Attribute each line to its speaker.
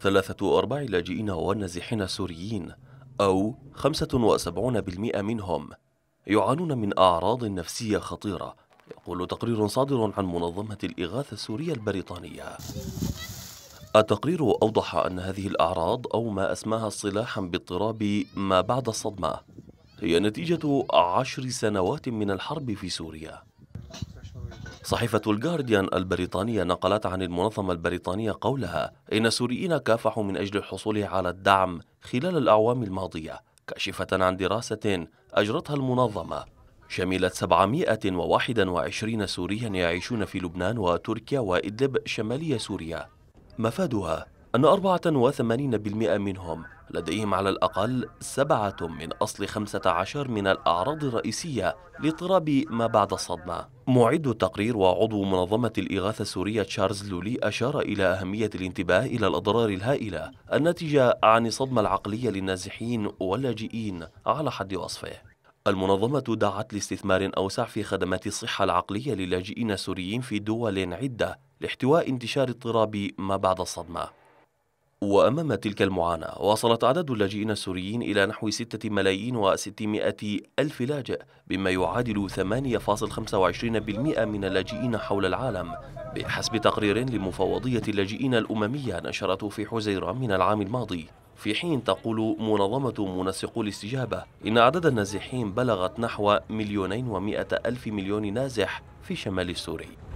Speaker 1: ثلاثة أرباع اللاجئين والنازحين السوريين أو 75% منهم يعانون من أعراض نفسية خطيرة يقول تقرير صادر عن منظمة الإغاثة السورية البريطانية. التقرير أوضح أن هذه الأعراض أو ما أسماها اصطلاحا باضطراب ما بعد الصدمة هي نتيجة عشر سنوات من الحرب في سوريا. صحيفة الجارديان البريطانية نقلت عن المنظمة البريطانية قولها إن السوريين كافحوا من أجل الحصول على الدعم خلال الأعوام الماضية كاشفة عن دراسة أجرتها المنظمة. شملت 721 سوريا يعيشون في لبنان وتركيا وإدلب شمالية سوريا. مفادها أن 84% منهم لديهم على الأقل سبعة من أصل 15 من الأعراض الرئيسية لاضطراب ما بعد الصدمة. معد التقرير وعضو منظمة الإغاثة السورية تشارلز لولي أشار إلى أهمية الانتباه إلى الأضرار الهائلة. الناتجة عن الصدمة العقلية للنازحين واللاجئين على حد وصفه. المنظمة دعت لاستثمار أوسع في خدمات الصحة العقلية للاجئين السوريين في دول عدة لاحتواء انتشار اضطراب ما بعد الصدمة. وأمام تلك المعاناة وصلت أعداد اللاجئين السوريين إلى نحو 6 ملايين و600 ألف لاجئ بما يعادل 8.25% من اللاجئين حول العالم. بحسب تقرير لمفوضية اللاجئين الأممية نشرته في حزيران من العام الماضي. في حين تقول منظمة منسقو الاستجابة إن عدد النازحين بلغت نحو مليونين ومائة ألف مليون نازح في شمال السوري.